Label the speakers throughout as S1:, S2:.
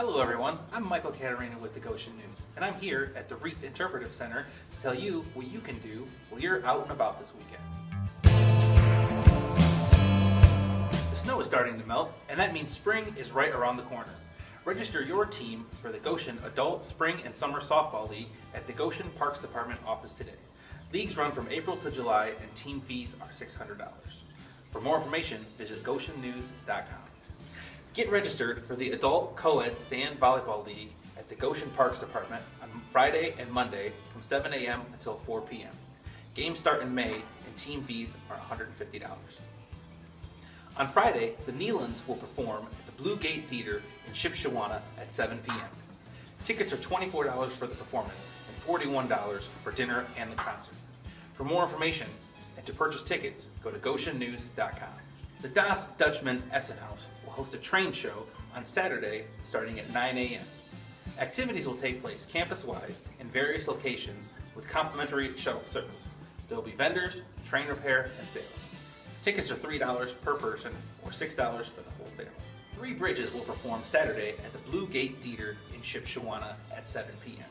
S1: Hello everyone, I'm Michael Catarina with the Goshen News, and I'm here at the Rieth Interpretive Center to tell you what you can do while you're out and about this weekend. The snow is starting to melt, and that means spring is right around the corner. Register your team for the Goshen Adult Spring and Summer Softball League at the Goshen Parks Department office today. Leagues run from April to July and team fees are $600. For more information, visit goshennews.com. Get registered for the Adult Co-ed Sand Volleyball League at the Goshen Parks Department on Friday and Monday from 7 a.m. until 4 p.m. Games start in May and team fees are $150. On Friday, the Nelons will perform at the Blue Gate Theater in Shipshewana at 7 p.m. Tickets are $24 for the performance and $41 for dinner and the concert. For more information and to purchase tickets, go to goshennews.com. The Das Dutchman Essenhaus will host a train show on Saturday starting at 9 a.m. Activities will take place campus-wide in various locations with complimentary shuttle service. There will be vendors, train repair, and sales. Tickets are $3 per person or $6 for the whole family. Three Bridges will perform Saturday at the Blue Gate Theater in Shipshewana at 7 p.m.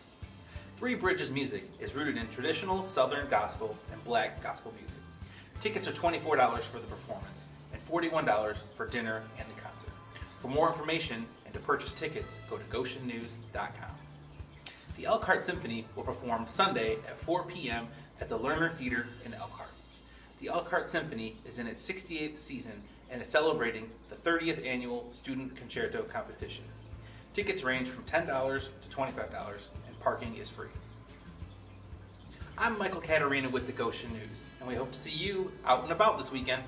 S1: Three Bridges music is rooted in traditional Southern gospel and black gospel music. Tickets are $24 for the performance and $41 for dinner and the. For more information and to purchase tickets, go to goshennews.com. The Elkhart Symphony will perform Sunday at 4 p.m. at the Lerner Theater in Elkhart. The Elkhart Symphony is in its 68th season and is celebrating the 30th annual Student Concerto Competition. Tickets range from $10 to $25 and parking is free. I'm Michael Catarina with the Goshen News, and we hope to see you out and about this weekend.